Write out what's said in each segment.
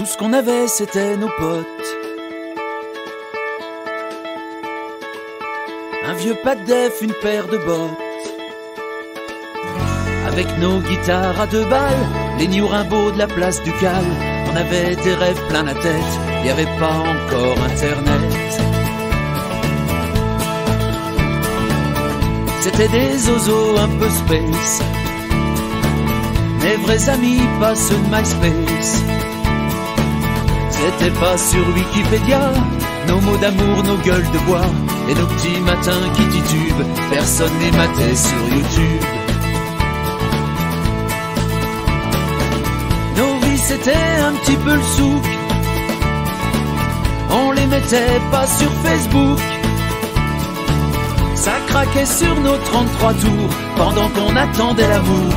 Tout ce qu'on avait, c'était nos potes. Un vieux pas de def, une paire de bottes. Avec nos guitares à deux balles, les New Rimbaud de la place du Cal, on avait des rêves plein la tête, il n'y avait pas encore Internet. C'était des oiseaux un peu space, mes vrais amis, pas ceux de MySpace. C'était pas sur Wikipédia, nos mots d'amour, nos gueules de bois, et nos petits matins qui titubent, personne n'est maté sur YouTube. Nos vies c'était un petit peu le souk, on les mettait pas sur Facebook. Ça craquait sur nos 33 tours pendant qu'on attendait l'amour.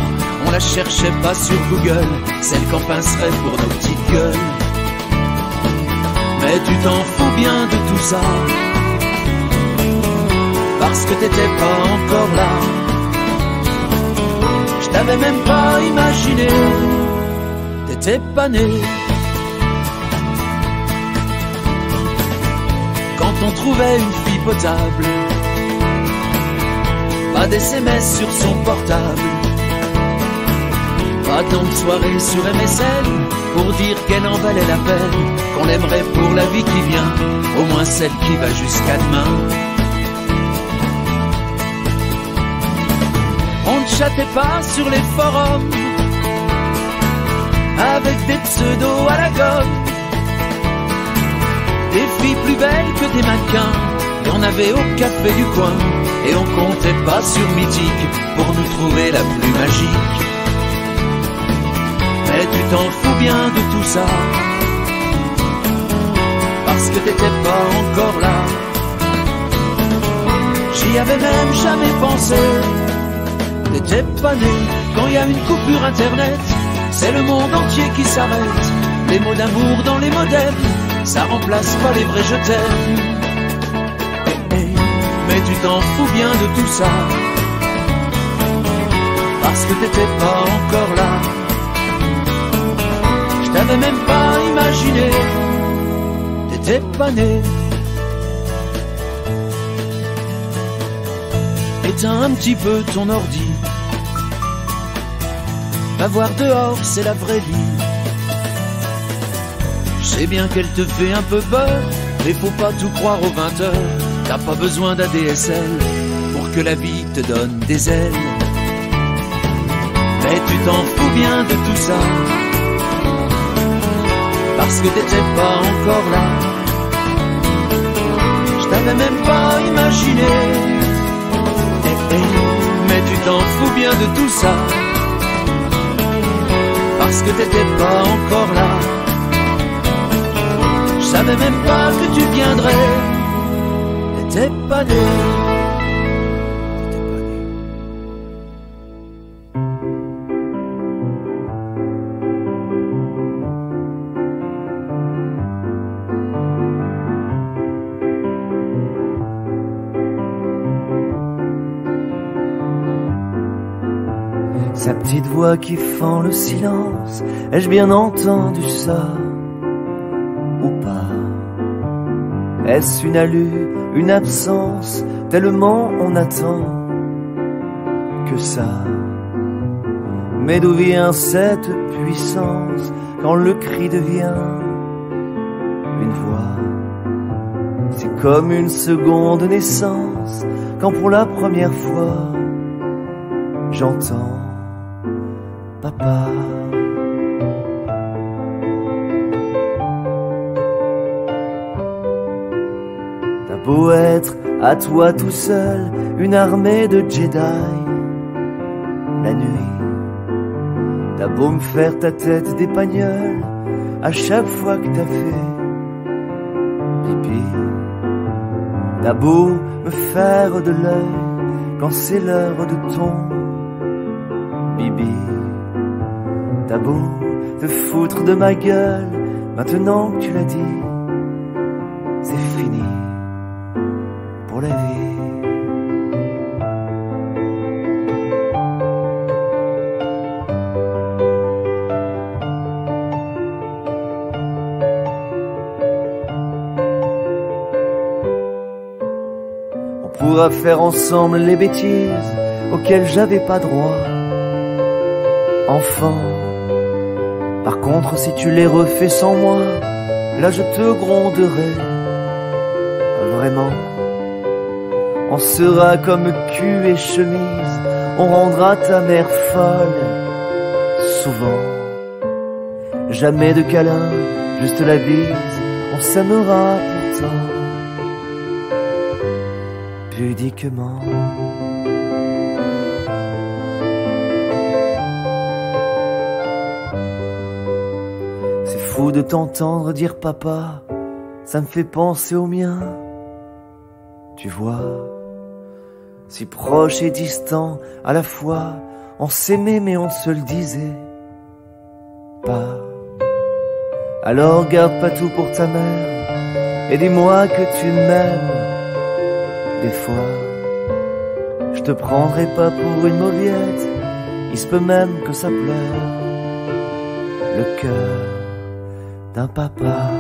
On la cherchait pas sur Google, celle qu'on pincerait pour nos petites gueules. Mais tu t'en fous bien de tout ça, parce que t'étais pas encore là. Je t'avais même pas imaginé, t'étais pas né. Quand on trouvait une fille potable, pas d'SMS sur son portable. Pas tant de soirées sur MSN pour dire qu'elle en valait la peine, qu'on l'aimerait pour la vie qui vient, au moins celle qui va jusqu'à demain. On ne chattait pas sur les forums avec des pseudos à la gomme, des filles plus belles que des mannequins, et on avait au café du coin, et on comptait pas sur Mythique pour nous trouver la plus magique. T'en fous bien de tout ça, parce que t'étais pas encore là. J'y avais même jamais pensé, t'étais pas né quand il y a une coupure internet. C'est le monde entier qui s'arrête. Les mots d'amour dans les modems, ça remplace pas les vrais je t'aime. Mais tu t'en fous bien de tout ça, parce que t'étais pas encore là. T'avais même pas imaginé, t'étais pas né. Éteins un petit peu ton ordi. Va voir dehors, c'est la vraie vie. Je sais bien qu'elle te fait un peu peur, mais faut pas tout croire aux 20 heures. T'as pas besoin d'ADSL pour que la vie te donne des ailes. Mais tu t'en fous bien de tout ça, parce que t'étais pas encore là. Je t'avais même pas imaginé, Eh, eh, mais tu t'en fous bien de tout ça parce que t'étais pas encore là. Je savais même pas que tu viendrais, t'étais pas né. Voix qui fend le silence, ai-je bien entendu ça ou pas? Est-ce une allure, une absence, tellement on attend que ça? Mais d'où vient cette puissance quand le cri devient une voix? C'est comme une seconde naissance quand pour la première fois j'entends papa. T'as beau être à toi tout seul, une armée de Jedi, la nuit. T'as beau me faire ta tête d'épagnol à chaque fois que t'as fait pipi. T'as beau me faire de l'œil quand c'est l'heure de ton bibi. T'as beau te foutre de ma gueule, maintenant que tu l'as dit, c'est fini pour la vie. On pourra faire ensemble les bêtises auxquelles j'avais pas droit. Enfant, par contre, si tu les refais sans moi, là je te gronderai. Vraiment, on sera comme cul et chemise, on rendra ta mère folle. Souvent, jamais de câlin, juste la bise, on s'aimera pourtant. Pudiquement. De t'entendre dire papa, ça me fait penser au mien. Tu vois, si proche et distant à la fois, on s'aimait mais on se le disait pas. Alors garde pas tout pour ta mère et dis-moi que tu m'aimes. Des fois, je te prendrai pas pour une mauviette, il se peut même que ça pleure le cœur papa.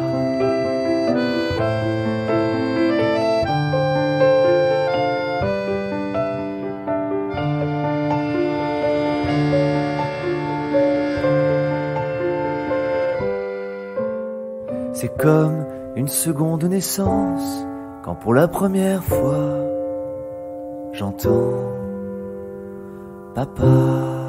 C'est comme une seconde naissance quand pour la première fois j'entends papa.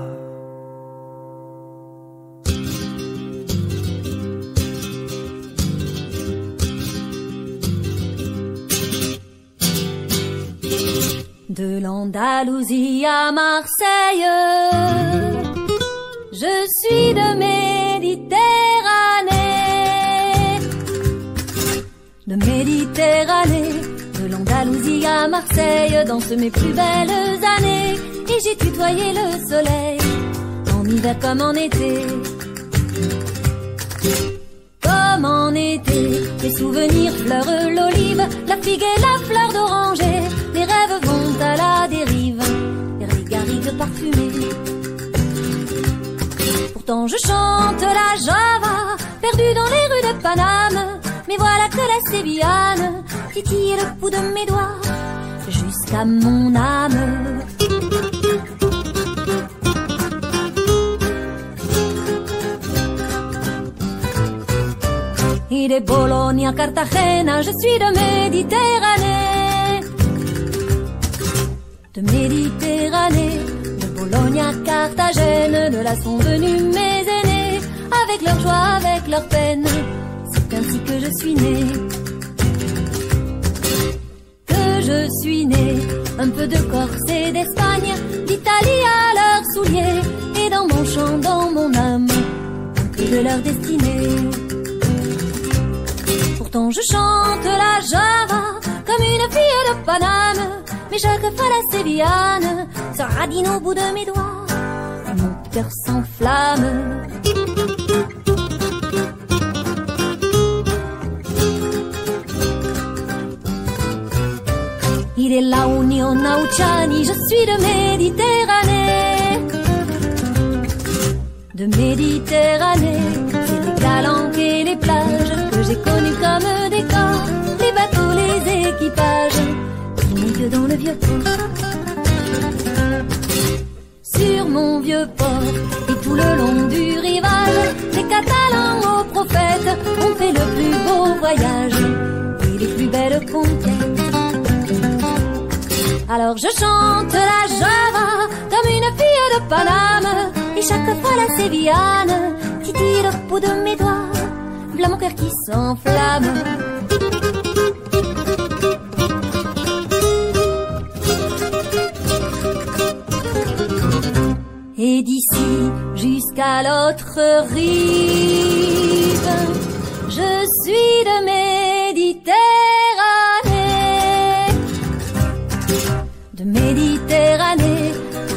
Andalousie à Marseille. Je suis de Méditerranée, de Méditerranée, de l'Andalousie à Marseille, dans mes plus belles années. Et j'ai tutoyé le soleil, en hiver comme en été. Comme en été, les souvenirs fleurent l'olive, la figue et la Pourtant je chante la java, perdue dans les rues de Paname, mais voilà que la sévillane titille le bout de mes doigts, jusqu'à mon âme. Il est Bologne à Cartagena, je suis de Méditerranée. Là sont venus mes aînés, avec leur joie, avec leur peine. C'est ainsi que je suis née. Que je suis née, un peu de Corse et d'Espagne, d'Italie à leurs souliers, et dans mon chant, dans mon âme, un de leur destinée je chante la java comme une fille de Paname. Mais chaque fois la sévillane se radine au bout de mes doigts. S'enflamme. Il est là Union Nauchani, je suis de Méditerranée. De Méditerranée, c'est les calanques et les plages j'ai connu comme des corps, les bateaux, les équipages, qui mouillent dans le vieux. Sur mon vieux port et tout le long du rivage, les Catalans aux prophètes ont fait le plus beau voyage et les plus belles conquêtes. Alors je chante la java comme une fille de Paname et chaque fois la sévillane tire le bout de mes doigts V'là mon cœur qui s'enflamme. Et d'ici jusqu'à l'autre rive, je suis de Méditerranée. De Méditerranée,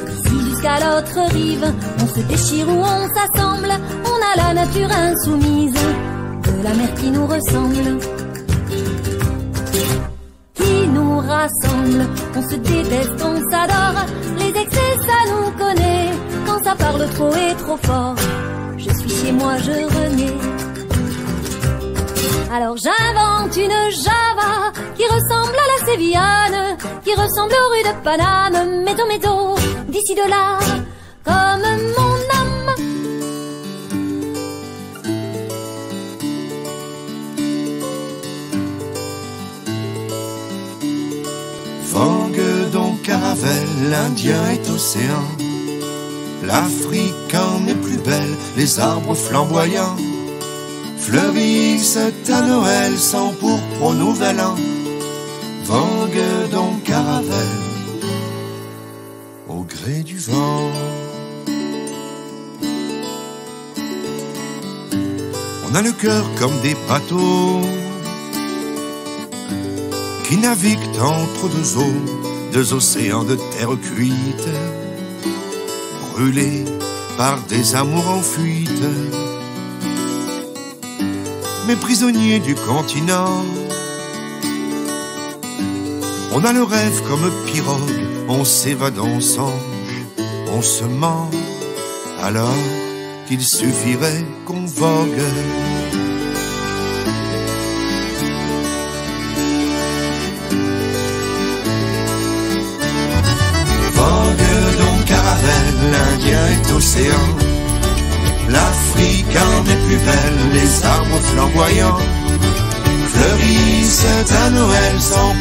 d'ici jusqu'à l'autre rive, on se déchire ou on s'assemble, on a la nature insoumise la mer qui nous ressemble, qui nous rassemble. On se déteste, on s'adore, les excès ça nous connaît. Ça parle trop et trop fort, je suis chez moi, je renais. Alors j'invente une Java qui ressemble à la Sévillane, qui ressemble aux rues de Paname, médo médo, d'ici de là, comme mon âme. Vogue donc caravelle, l'Indien est océan. L'Afrique en est plus belle, les arbres flamboyants fleurissent à Noël sans au nouvel an. Vogue donc caravelle au gré du vent. On a le cœur comme des bateaux qui naviguent entre deux eaux, deux océans de terre cuite, brûlés par des amours en fuite mais prisonniers du continent. On a le rêve comme pirogue, on s'évade en songe, on se ment, alors qu'il suffirait qu'on vogue. Vogue l'Indien est océan. L'Afrique en est plus belle, les arbres flamboyants fleurissent à Noël sans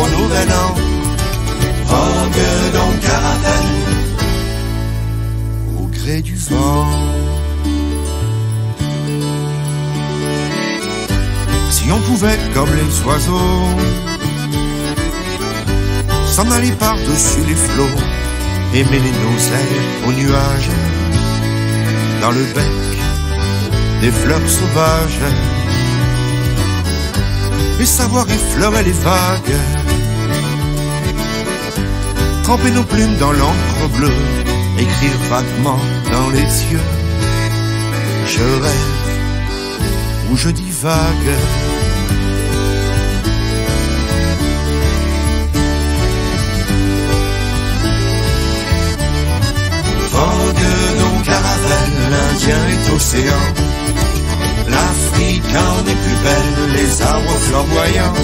au nouvel an. Vogue donc caravelle au gré du vent. Si on pouvait, comme les oiseaux, s'en aller par-dessus les flots et mêler nos ailes aux nuages dans le bec des fleurs sauvages et savoir effleurer les vagues. Tremper nos plumes dans l'encre bleue, écrire vaguement dans les cieux. Je rêve ou je divague. l'Indien est océan. L'Afrique en est plus belle, les arbres flamboyants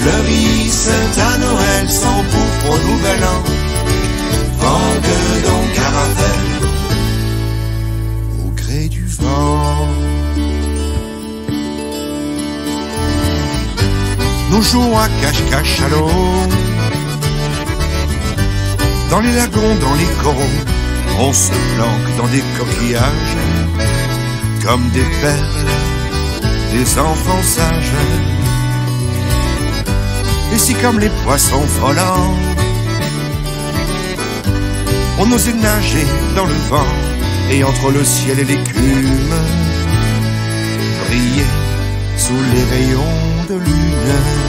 fleurissent à Noël sans pourpre au nouvel an. Vogue donc caravelle au gré du vent. Nous jouons à cache-cache à l'eau dans les lagons, dans les coraux, on se planque dans des coquillages, comme des perles, des enfants sages. Et si comme les poissons volants, on osait nager dans le vent, et entre le ciel et l'écume, briller sous les rayons de lune.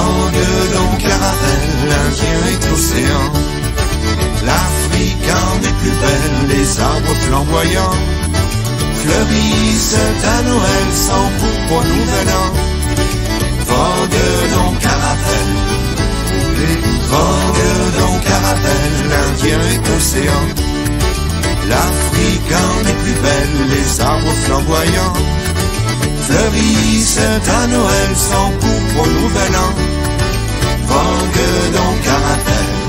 Vogue donc caravelle, l'Indien est océan. L'Afrique en est plus belle, les arbres flamboyants fleurissent à Noël sans au nouvel an. Vogue donc caravelle, vogue donc caravelle, l'Indien est océan. L'Afrique en est plus belle, les arbres flamboyants fleurissent à Noël sans au nouvel an. Vogue donc caravelle au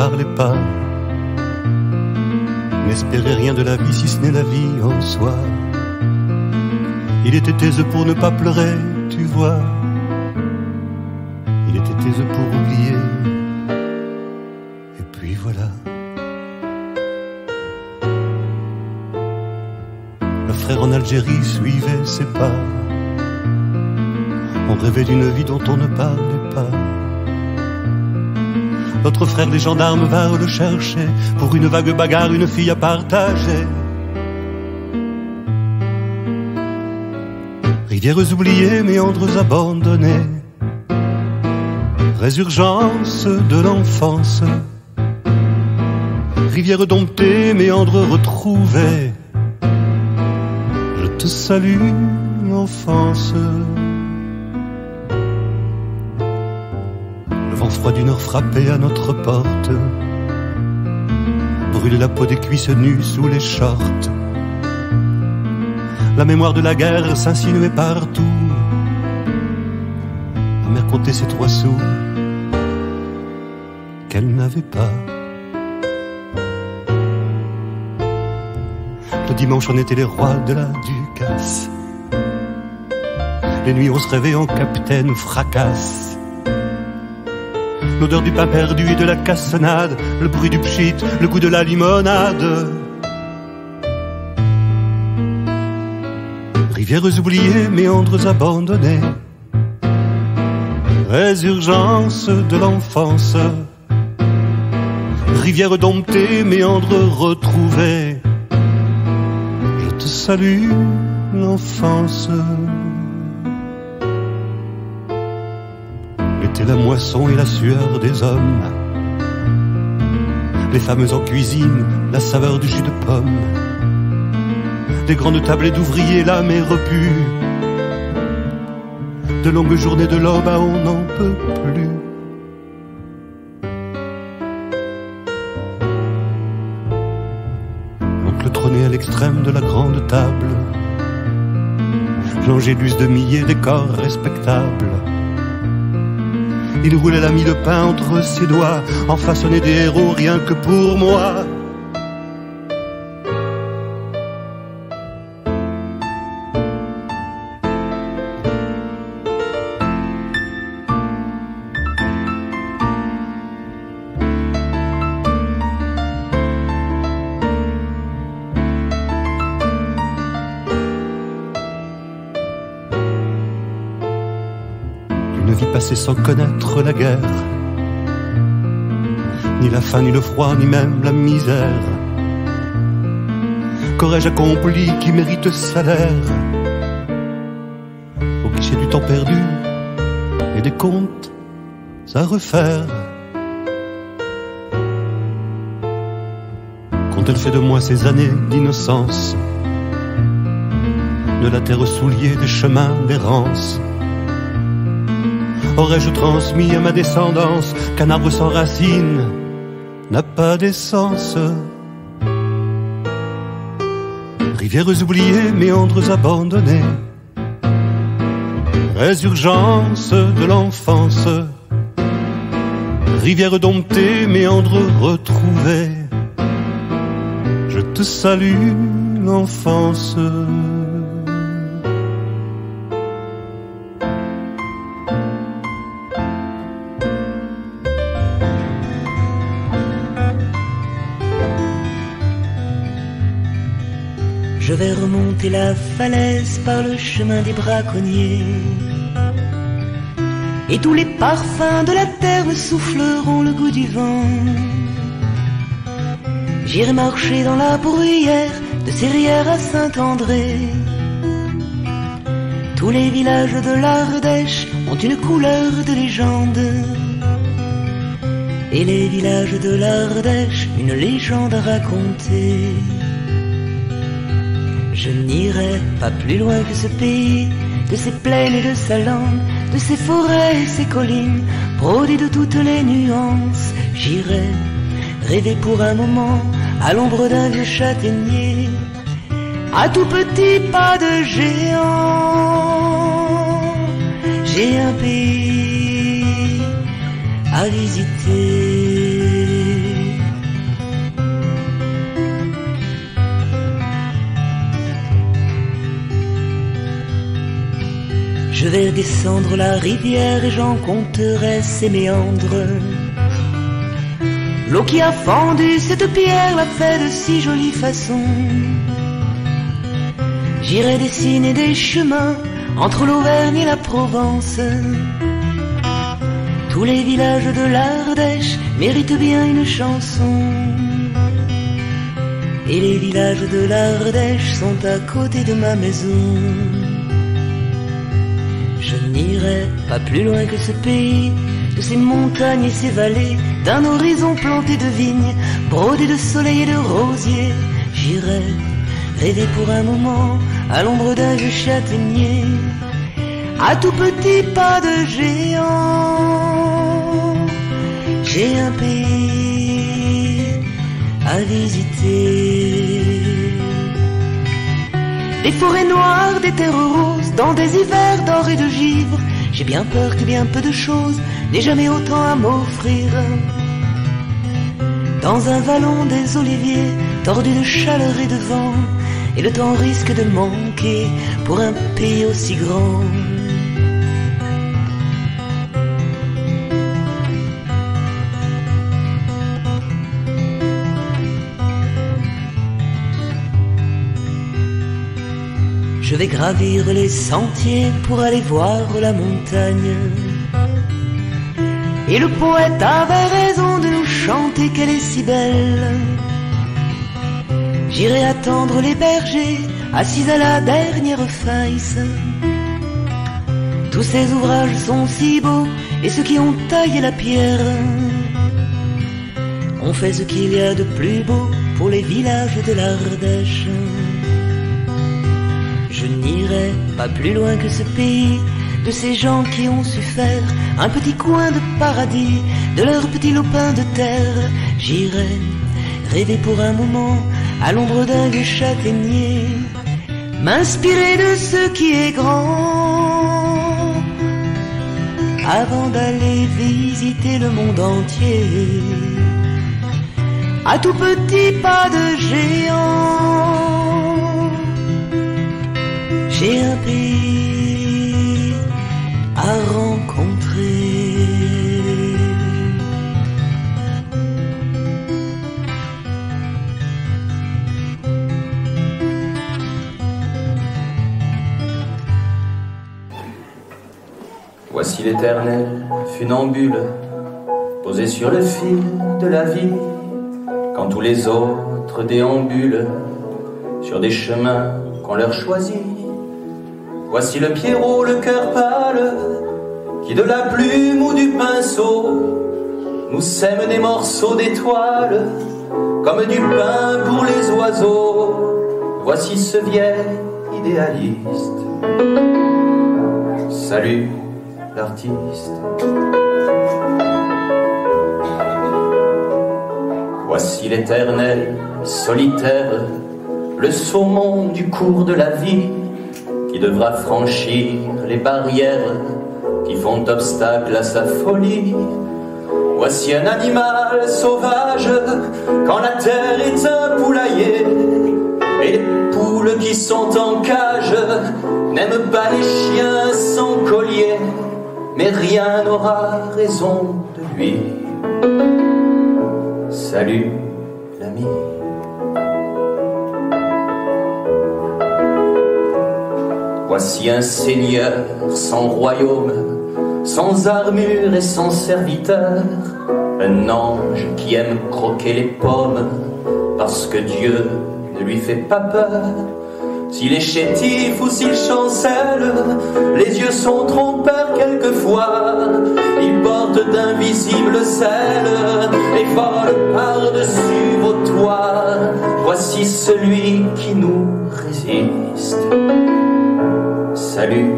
parlait pas. N'espérait rien de la vie si ce n'est la vie en soi. Il était aise pour ne pas pleurer, tu vois. Il était aise pour oublier. Et puis voilà. Le frère en Algérie suivait ses pas. On rêvait d'une vie dont on ne pas. Notre frère, les gendarmes vinrent le chercher pour une vague bagarre, une fille à partager. Rivières oubliées, méandres abandonnés, résurgence de l'enfance. Rivière domptée, méandres retrouvés. Je te salue, l'enfance. Froid du nord frappait à notre porte. Brûlait la peau des cuisses nues sous les shorts. La mémoire de la guerre s'insinuait partout. Ma mère comptait ses trois sous qu'elle n'avait pas. Le dimanche, on était les rois de la Ducasse. Les nuits, on se rêvait en capitaine fracasse. L'odeur du pain perdu et de la cassonade, le bruit du pchit, le goût de la limonade. Rivières oubliées, méandres abandonnés. Résurgence de l'enfance. Rivière domptée, méandres retrouvés. Je te salue, l'enfance. La moisson et la sueur des hommes. Les femmes en cuisine, la saveur du jus de pomme des grandes tablées d'ouvriers, l'âme est repue. De longues journées de l'aube à on n'en peut plus. L'oncle trônait à l'extrême de la grande table. L'angélus de milliers des corps respectables. Il roulait la mie de pain entre ses doigts, en façonnait des héros rien que pour moi. Passée sans connaître la guerre, ni la faim, ni le froid, ni même la misère. Qu'aurais-je accompli qui mérite salaire? Au guichet du temps perdu et des comptes à refaire. Qu'ont-elle fait de moi ces années d'innocence De la terre soulier des chemins d'errance Aurais-je transmis à ma descendance qu'un arbre sans racines n'a pas d'essence? Rivières oubliées, méandres abandonnés, résurgence de l'enfance, rivière domptée, méandres retrouvés. Je te salue, l'enfance. Je vais remonter la falaise par le chemin des braconniers. Et tous les parfums de la terre me souffleront le goût du vent. J'irai marcher dans la bruyère de Serrières à Saint-André. Tous les villages de l'Ardèche ont une couleur de légende. Et les villages de l'Ardèche, une légende à raconter. Je n'irai pas plus loin que ce pays, de ses plaines et de sa langue, de ses forêts et ses collines, brodées de toutes les nuances. J'irai rêver pour un moment à l'ombre d'un vieux châtaignier, à tout petit pas de géant. J'ai un pays à visiter. Je vais descendre la rivière et j'en compterai ses méandres. L'eau qui a fendu cette pierre l'a fait de si jolies façons. J'irai dessiner des chemins entre l'Auvergne et la Provence. Tous les villages de l'Ardèche méritent bien une chanson. Et les villages de l'Ardèche sont à côté de ma maison. N'irai pas plus loin que ce pays, de ces montagnes et ces vallées, d'un horizon planté de vignes, brodé de soleil et de rosiers. J'irai rêver pour un moment à l'ombre d'un vieux châtaignier, à tout petit pas de géant. J'ai un pays à visiter. Des forêts noires, des terres roses, dans des hivers d'or et de givre. J'ai bien peur que bien peu de choses n'aient jamais autant à m'offrir. Dans un vallon des oliviers, tordu de chaleur et de vent, et le temps risque de manquer pour un pays aussi grand. Vais gravir les sentiers pour aller voir la montagne. Et le poète avait raison de nous chanter qu'elle est si belle. J'irai attendre les bergers assis à la dernière faïsse. Tous ces ouvrages sont si beaux et ceux qui ont taillé la pierre ont fait ce qu'il y a de plus beau pour les villages de l'Ardèche. Pas plus loin que ce pays de ces gens qui ont su faire un petit coin de paradis de leur petit lopin de terre. J'irai rêver pour un moment à l'ombre d'un vieux châtaignier, m'inspirer de ce qui est grand avant d'aller visiter le monde entier. À tout petit pas de géant, j'ai pays à rencontrer. Voici l'éternel funambule, posé sur le fil de la vie, quand tous les autres déambulent sur des chemins qu'on leur choisit. Voici le Pierrot, le cœur pâle, qui de la plume ou du pinceau nous sème des morceaux d'étoiles, comme du pain pour les oiseaux. Voici ce vieil idéaliste. Salut l'artiste. Voici l'éternel solitaire, le saumon du cours de la vie, qui devra franchir les barrières qui font obstacle à sa folie. Voici un animal sauvage, quand la terre est un poulailler, et les poules qui sont en cage n'aiment pas les chiens sans collier, mais rien n'aura raison de lui. Salut l'ami. Voici un seigneur sans royaume, sans armure et sans serviteur, un ange qui aime croquer les pommes, parce que Dieu ne lui fait pas peur. S'il est chétif ou s'il chancelle, les yeux sont trompeurs quelquefois. Il porte d'invisibles ailes et vole par-dessus vos toits. Voici celui qui nous résiste. Salut,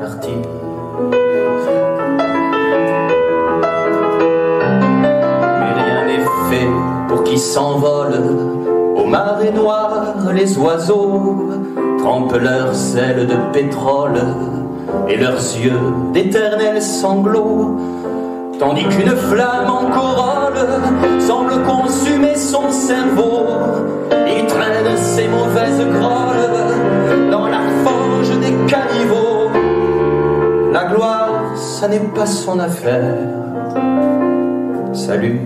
l'artiste. Mais rien n'est fait pour qui s'envole. Aux marées noires, les oiseaux trempent leurs ailes de pétrole et leurs yeux d'éternels sanglots. Tandis qu'une flamme en corolle semble consumer son cerveau. Il traîne ses mauvaises grolles dans la forge des caniveaux. La gloire, ça n'est pas son affaire. Salut,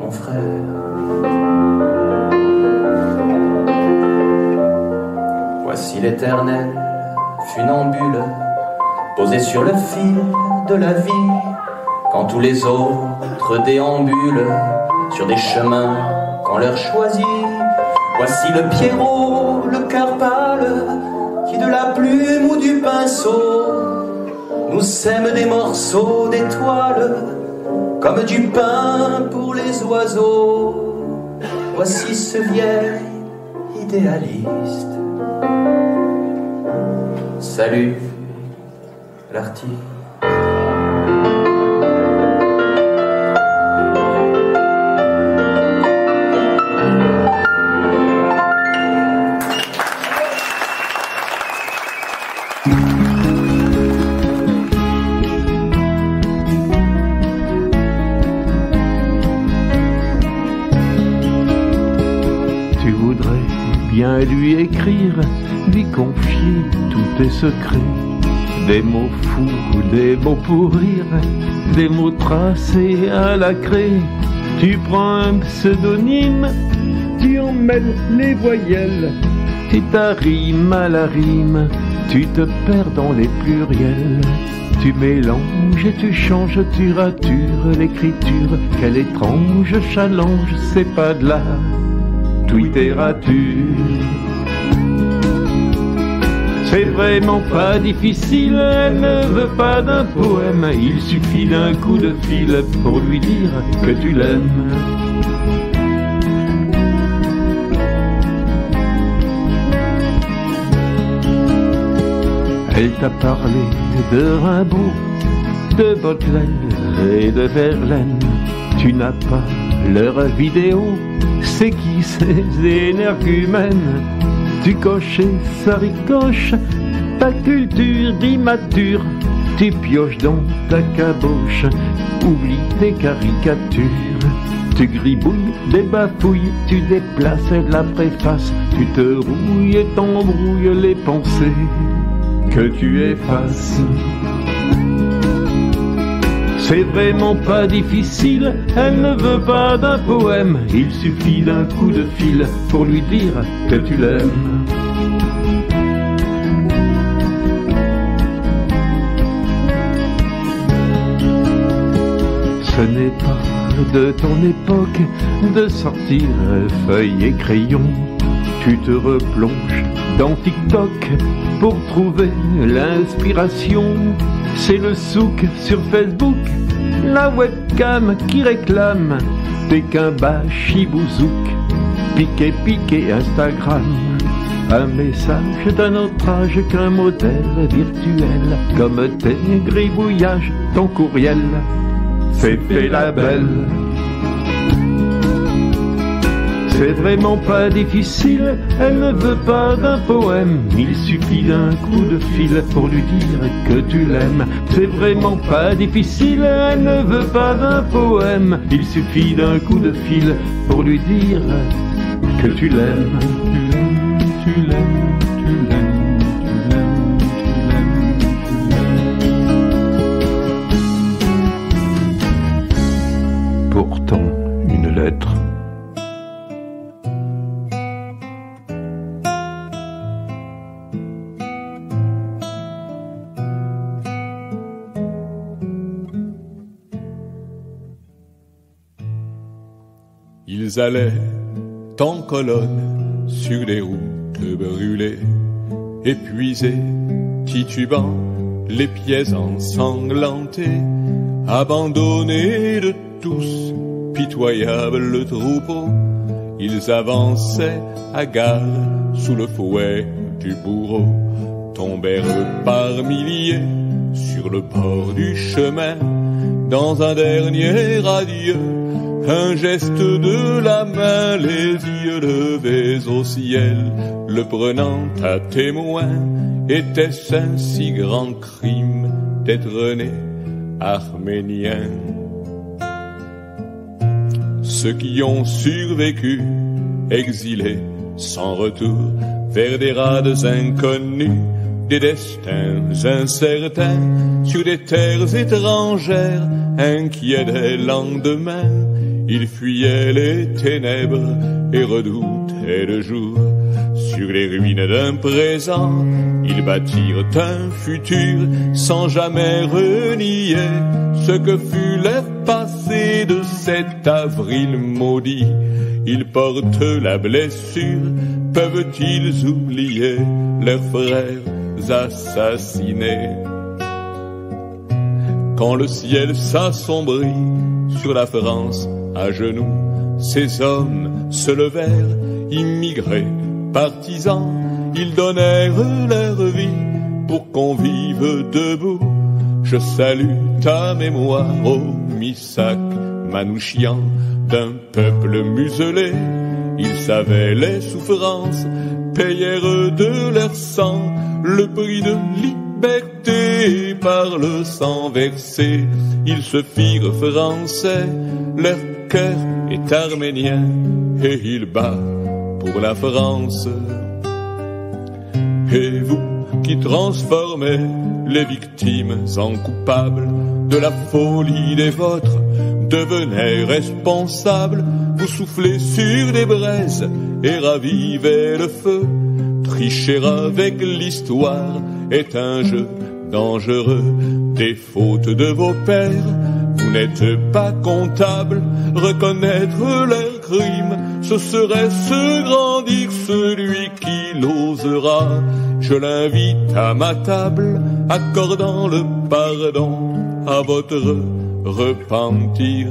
mon frère. Voici l'éternel funambule, posé sur le fil de la vie, quand tous les autres déambulent sur des chemins qu'on leur choisit. Voici le Pierrot, le Carpal, qui de la plume ou du pinceau nous sème des morceaux d'étoiles comme du pain pour les oiseaux. Voici ce vieil idéaliste. Salut, l'artiste. Lui écrire, lui confier tous tes secrets. Des mots fous, des mots pour rire, des mots tracés à la craie. Tu prends un pseudonyme, tu en mêles les voyelles, tu t'arrimes à la rime, tu te perds dans les pluriels. Tu mélanges et tu changes, tu ratures l'écriture. Quel étrange challenge, c'est pas de la littérature. C'est vraiment pas difficile, elle ne veut pas d'un poème, il suffit d'un coup de fil pour lui dire que tu l'aimes. Elle t'a parlé de Rimbaud, de Baudelaire et de Verlaine. Tu n'as pas leur vidéo, c'est qui ces énergumènes? Tu coches ça ricoche, ta culture d'immature. Tu pioches dans ta caboche, oublie tes caricatures. Tu gribouilles des bafouilles, tu déplaces la préface, tu te rouilles et t'embrouilles les pensées que tu effaces. C'est vraiment pas difficile, elle ne veut pas d'un poème, il suffit d'un coup de fil pour lui dire que tu l'aimes. Ce n'est pas de ton époque de sortir feuille et crayon. Tu te replonges dans TikTok pour trouver l'inspiration. C'est le souk sur Facebook, la webcam qui réclame T'es qu'un bachibouzouk, piqué piqué Instagram. Un message d'un autre âge qu'un modèle virtuel, comme tes gribouillages, ton courriel, c'est fait la belle. C'est vraiment pas difficile, elle ne veut pas d'un poème, il suffit d'un coup de fil pour lui dire que tu l'aimes. C'est vraiment pas difficile, elle ne veut pas d'un poème, il suffit d'un coup de fil pour lui dire que tu l'aimes. Ils allaient en colonne sur les routes brûlées, épuisés, titubants, les pieds ensanglantés, abandonnés de tous, pitoyable le troupeau. Ils avançaient à gale sous le fouet du bourreau, tombèrent par milliers sur le bord du chemin, dans un dernier adieu un geste de la main, les yeux levés au ciel, le prenant à témoin. Était-ce un si grand crime d'être né arménien Ceux qui ont survécu, exilés sans retour, vers des rades inconnues, des destins incertains, sur des terres étrangères, inquiets des lendemains, ils fuyaient les ténèbres et redoutaient le jour. sur les ruines d'un présent, ils bâtirent un futur sans jamais renier ce que fut leur passé de cet avril maudit. Ils portent la blessure, peuvent-ils oublier leurs frères assassinés? Quand le ciel s'assombrit sur la France à genoux, ces hommes se levèrent, immigrés, partisans, ils donnèrent leur vie pour qu'on vive debout. Je salue ta mémoire, ô Missac Manouchian, d'un peuple muselé. Ils savaient les souffrances, payèrent de leur sang le prix de liberté par le sang versé. Ils se firent français, leur cœur est arménien et ils battent pour la France. Et vous qui transformez les victimes en coupables de la folie des vôtres, devenez responsables, vous soufflez sur des braises et ravivez le feu. Tricher avec l'histoire est un jeu dangereux, des fautes de vos pères. Vous n'êtes pas comptable, reconnaître leurs crimes, ce serait se grandir celui qui l'osera. Je l'invite à ma table, accordant le pardon à votre repentir.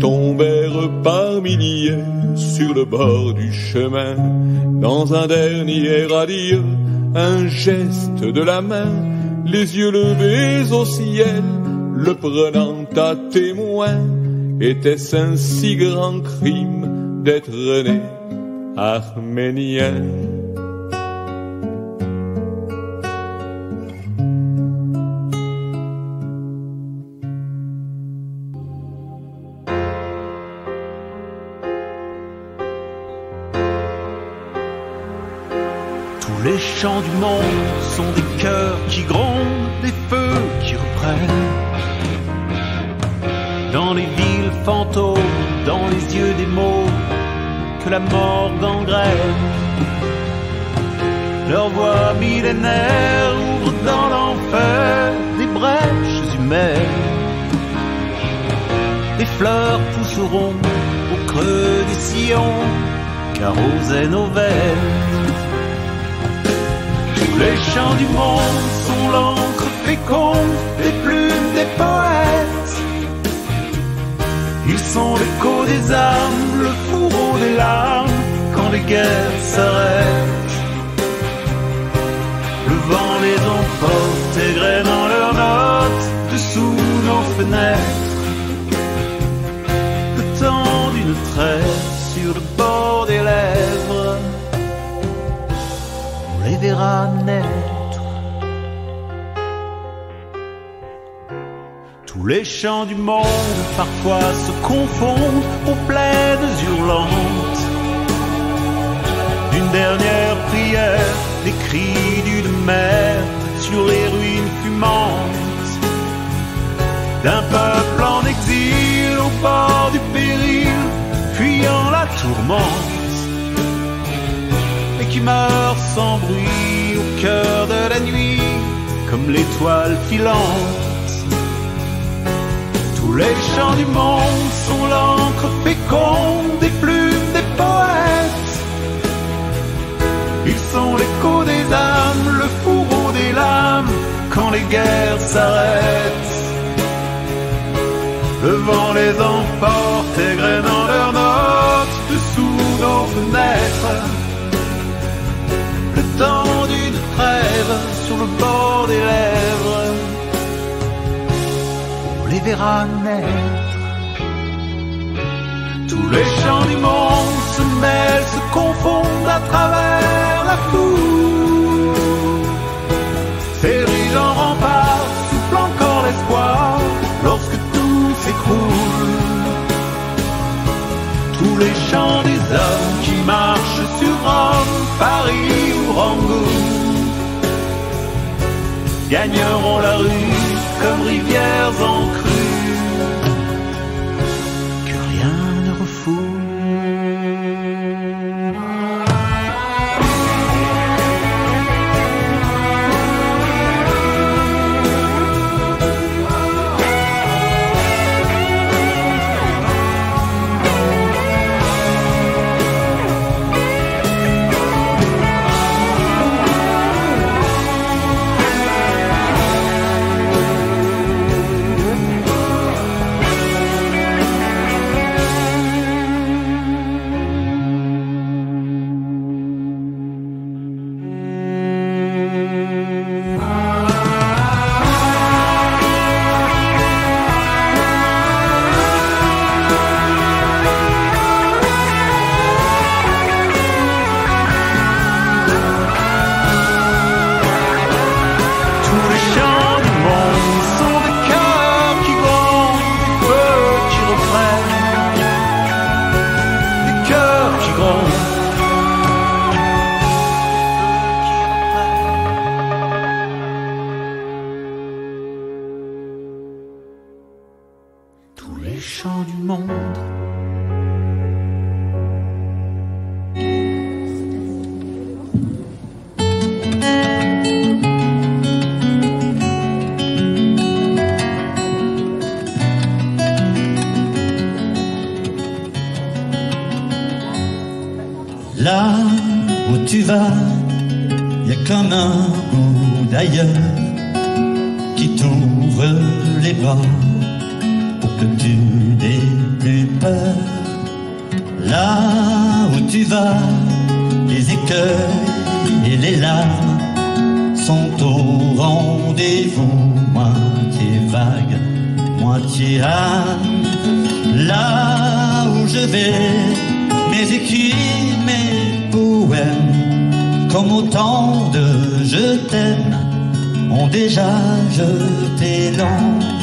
Tombèrent par milliers sur le bord du chemin, dans un dernier adieu, un geste de la main, les yeux levés au ciel, le prenant à témoin. Était-ce un si grand crime d'être né arménien? Naître. Tous les chants du monde parfois se confondent aux plaines hurlantes. D'une dernière prière, des cris d'une mer sur les ruines fumantes. D'un peuple en exil au bord du péril, fuyant la tourmente qui meurt sans bruit au cœur de la nuit, comme l'étoile filante. Tous les chants du monde sont l'encre féconde des plumes des poètes. Ils sont l'écho des âmes, le fourreau des lames, quand les guerres s'arrêtent. Le vent les emporte, égrenant leurs notes dessous nos fenêtres temps d'une trêve sur le bord des lèvres. On les verra naître. Tous les chants du monde se mêlent, se confondent à travers la foule. S'érige en rempart, souffle encore l'espoir lorsque tout s'écroule. Tous les chants des hommes qui marchent sur Rome, Paris ou Rangoon gagneront la rue Là où tu vas, y a comme un bout d'ailleurs qui t'ouvre les bras pour que tu n'aies plus peur. Là où tu vas, les écueils et les larmes sont au rendez-vous, moitié vague, moitié âme. Là où je vais, mes poèmes, comme autant de je t'aime, ont déjà jeté l'ange.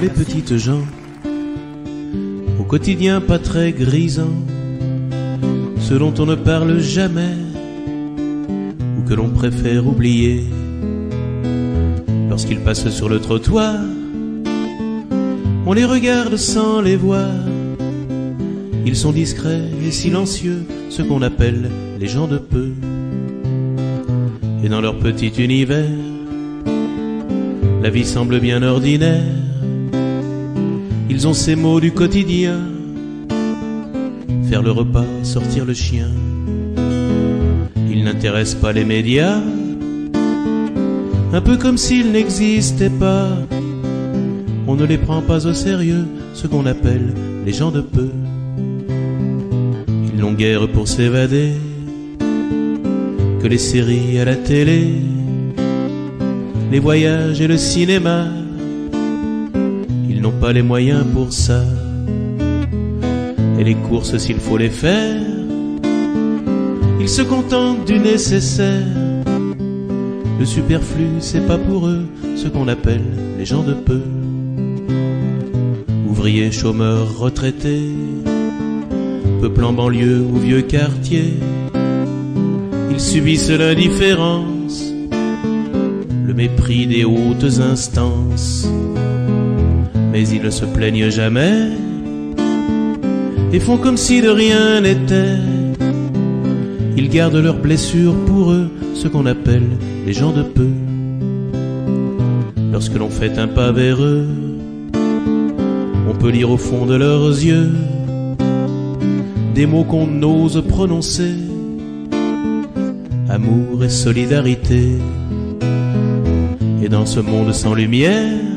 Les petites gens, au quotidien pas très grisant, ce dont on ne parle jamais, ou que l'on préfère oublier. Lorsqu'ils passent sur le trottoir, on les regarde sans les voir. Ils sont discrets et silencieux, ce qu'on appelle les gens de peu. Et dans leur petit univers, la vie semble bien ordinaire. Ils ont ces mots du quotidien. Faire le repas, sortir le chien. Ils n'intéressent pas les médias. Un peu comme s'ils n'existaient pas. On ne les prend pas au sérieux, ce qu'on appelle les gens de peu. Ils n'ont guère pour s'évader que les séries à la télé les voyages et le cinéma. N'ont pas les moyens pour ça. Et les courses s'il faut les faire, ils se contentent du nécessaire. Le superflu, c'est pas pour eux ce qu'on appelle les gens de peu. Ouvriers, chômeurs, retraités, peuple en banlieue ou vieux quartier, ils subissent l'indifférence le mépris des hautes instances. Mais ils ne se plaignent jamais et font comme si de rien n'était. Ils gardent leurs blessures pour eux, ce qu'on appelle les gens de peu. Lorsque l'on fait un pas vers eux, on peut lire au fond de leurs yeux des mots qu'on n'ose prononcer. Amour et solidarité. Et dans ce monde sans lumière,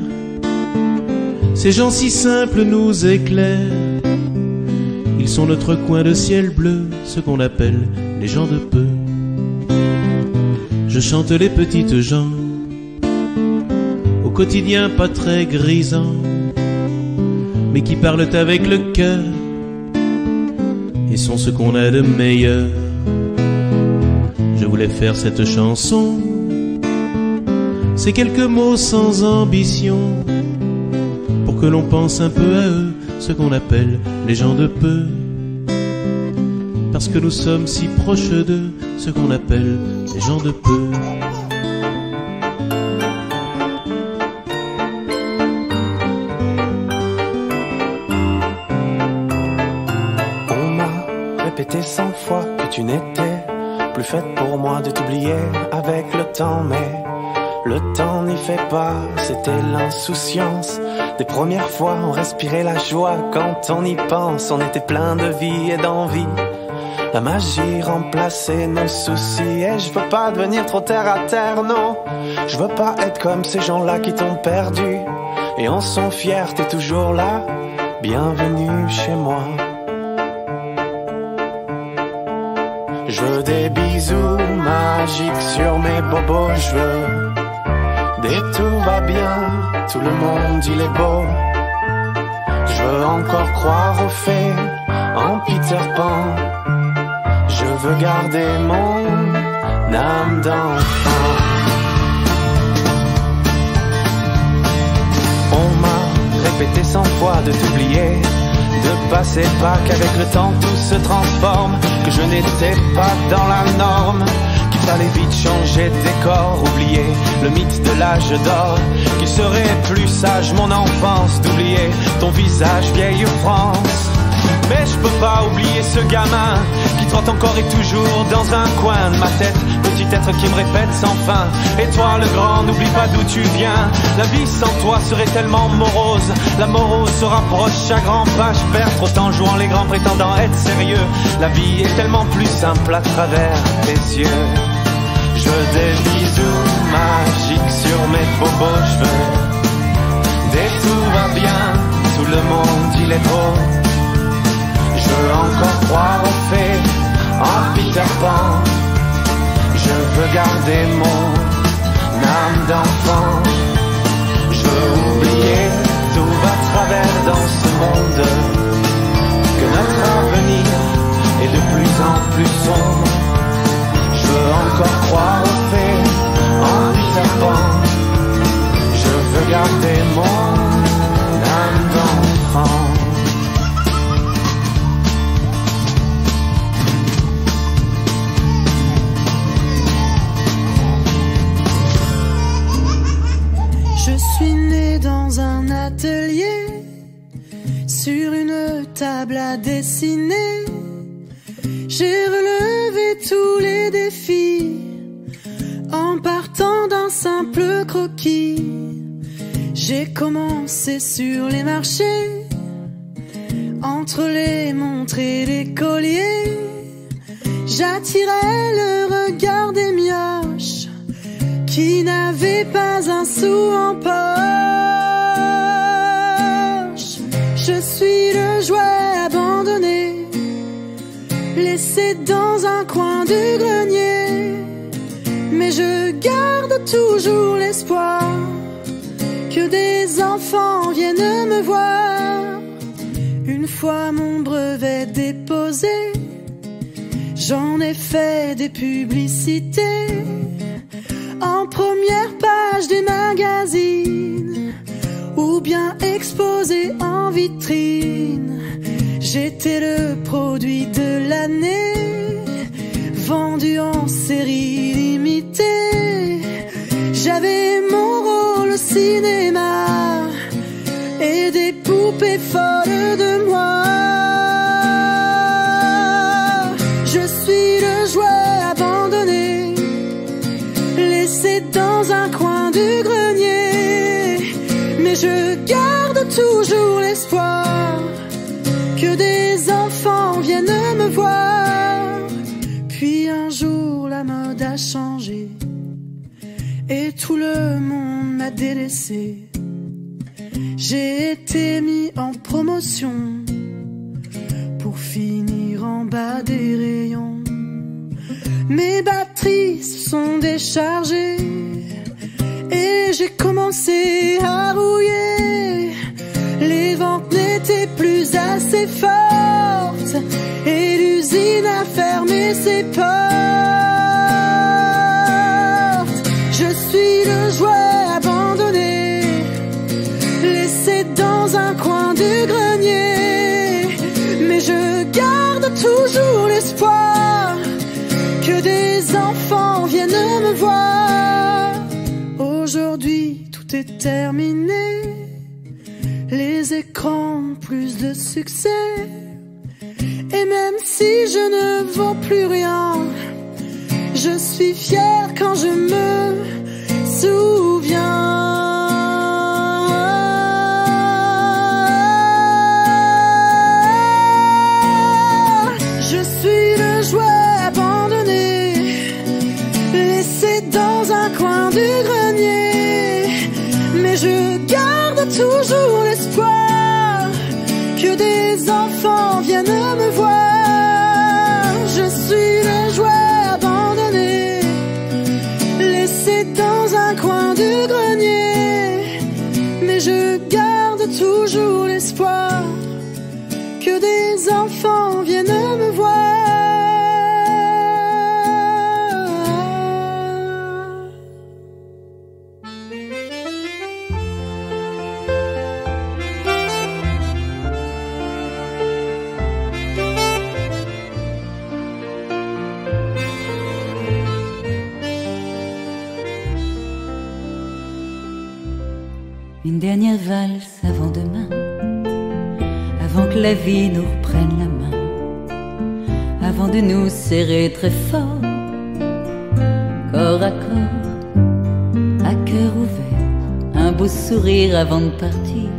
ces gens si simples nous éclairent. Ils sont notre coin de ciel bleu, ce qu'on appelle les gens de peu. Je chante les petites gens, au quotidien pas très grisant, mais qui parlent avec le cœur et sont ce qu'on a de meilleur. Je voulais faire cette chanson, ces quelques mots sans ambition, que l'on pense un peu à eux, ce qu'on appelle les gens de peu. Parce que nous sommes si proches d'eux, ce qu'on appelle les gens de peu. On m'a répété cent fois que tu n'étais plus faite pour moi de t'oublier avec le temps, mais le temps n'y fait pas, c'était l'insouciance. Des premières fois, on respirait la joie quand on y pense, on était plein de vie et d'envie. La magie remplaçait nos soucis et je veux pas devenir trop terre à terre, non. Je veux pas être comme ces gens-là qui t'ont perdu et en sont fiers, t'es toujours là. Bienvenue chez moi. Je veux des bisous magiques sur mes bobos, je veux des tout va bien, tout le monde il est beau. Je veux encore croire aux fées, en Peter Pan. Je veux garder mon âme d'enfant. On m'a répété cent fois de t'oublier, de passer pas qu'avec le temps tout se transforme, que je n'étais pas dans la norme, fallait vite changer de décor, oublier le mythe de l'âge d'or, qu'il serait plus sage mon enfance d'oublier ton visage vieille France. Mais je peux pas oublier ce gamin qui trotte encore et toujours dans un coin de ma tête. Petit être qui me répète sans fin. Et toi, le grand, n'oublie pas d'où tu viens. La vie sans toi serait tellement morose. La morose se rapproche à grands pas. Je perds trop de temps jouant les grands prétendant être sérieux. La vie est tellement plus simple à travers tes yeux. Je veux des bisous magiques sur mes beaux cheveux. Dès tout va bien, tout le monde il est beau. Je veux encore croire aux fées, en Peter Pan. Je veux garder mon âme d'enfant. Je veux oublier tout va travers dans ce monde. Que notre avenir est de plus en plus sombre. Veux encore croire aux fées, en Pan. Je veux garder mon âme d'enfant. Je suis né dans un atelier, sur une table à dessiner. J'ai tous les défis en partant d'un simple croquis. J'ai commencé sur les marchés, entre les montres et les colliers. J'attirais le regard des mioches qui n'avaient pas un sou en poche. Je suis le jouet abandonné, laissé dans un coin du grenier. Mais je garde toujours l'espoir que des enfants viennent me voir. Une fois mon brevet déposé, j'en ai fait des publicités en première page des magazines ou bien exposé en vitrine. J'étais le produit de l'année, vendu en série limitée. J'avais mon rôle au cinéma et des poupées folles de moi. Je suis le jouet abandonné laissé dans un coin du grenier. Mais je garde me voir. Puis un jour la mode a changé et tout le monde m'a délaissé. J'ai été mis en promotion pour finir en bas des rayons. Mes batteries se sont déchargées et j'ai commencé à rouiller. Les ventes n'étaient plus assez fortes et l'usine a fermé ses portes. Je suis le jouet abandonné, laissé dans un coin du grenier. Mais je garde toujours l'espoir que des enfants viennent me voir. Aujourd'hui, tout est terminé. Les écrans plus de succès. Et même si je ne vaux plus rien, je suis fier quand je me souviens. Toujours l'espoir que des enfants viennent me voir. Valse avant demain, avant que la vie nous reprenne la main, avant de nous serrer très fort, corps à corps, à cœur ouvert, un beau sourire avant de partir,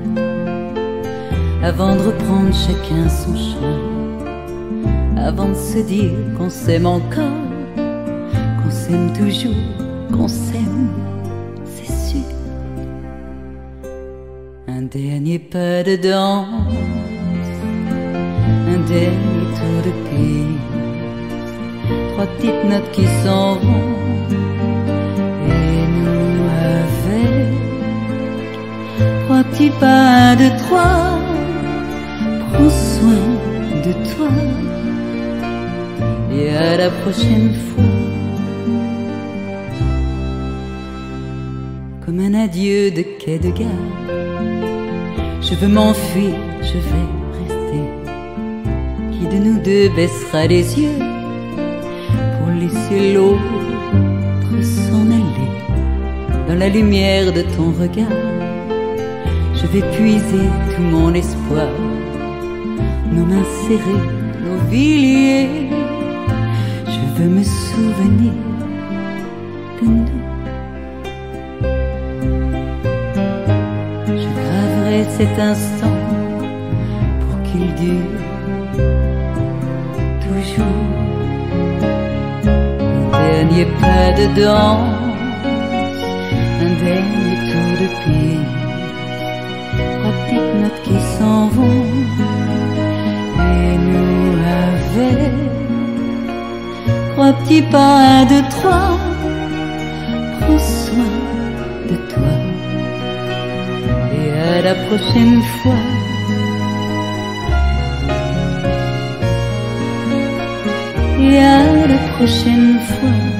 avant de reprendre chacun son chemin, avant de se dire qu'on s'aime encore, qu'on s'aime toujours, qu'on s'aime, pas de danse, un dernier tour de piste, trois petites notes qui s'en vont, et nous avec trois petits pas de trois, prends soin de toi, et à la prochaine fois. Comme un adieu de quai de gare. Je veux m'enfuir, je vais rester. Qui de nous deux baissera les yeux pour laisser l'autre s'en aller dans la lumière de ton regard? Je vais puiser tout mon espoir, mains serrées, nos vies liées. Je veux me souvenir cet instant pour qu'il dure toujours. Un dernier pas de danse, un dernier tour de pied, trois petites notes qui s'en vont, et nous avec trois petits pas de trois, la prochaine fois. Et à la prochaine fois,